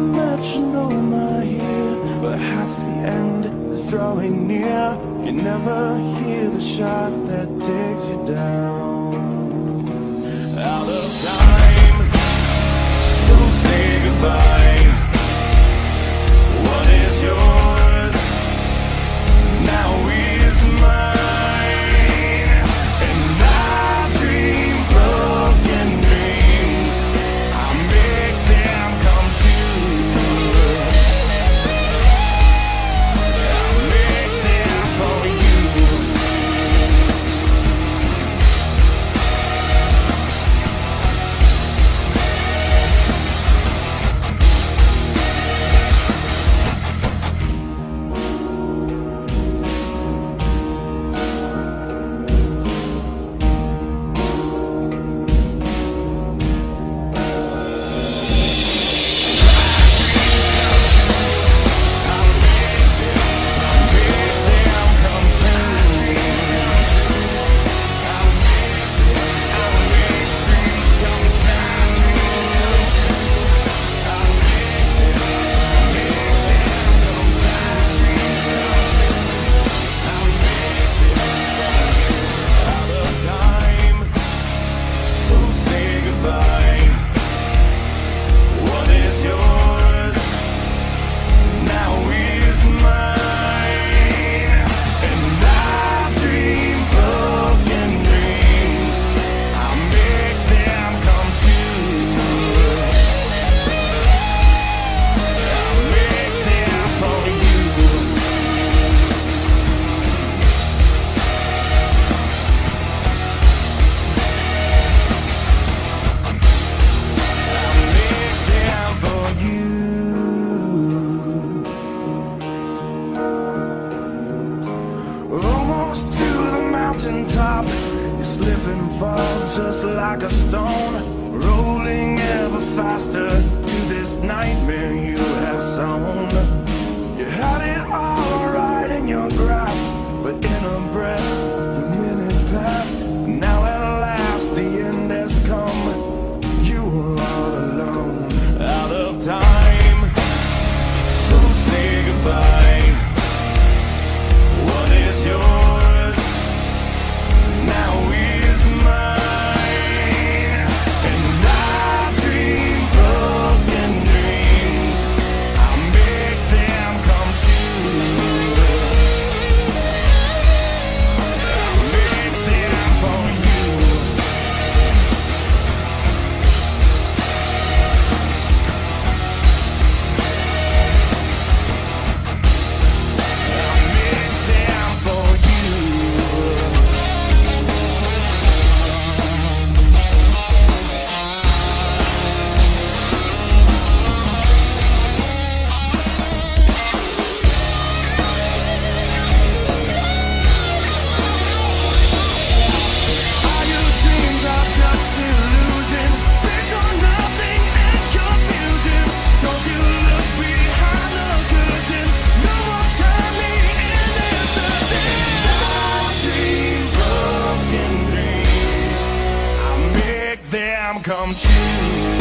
metronome here Perhaps the end is drawing near. You never hear the shot that takes you down. fall just like a stone Rolling ever faster to this nightmare you come true.